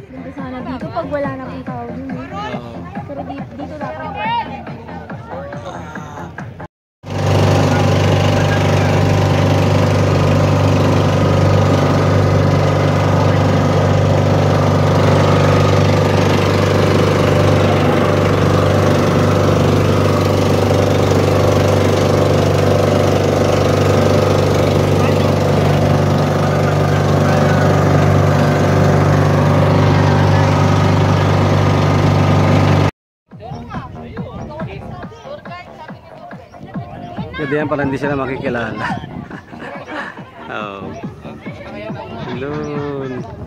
Dito sana dito pag wala na pong tao dun. eh. Pero dito, dito dapat. Pwede yan pala hindi sila makikilala. Oo. Yun.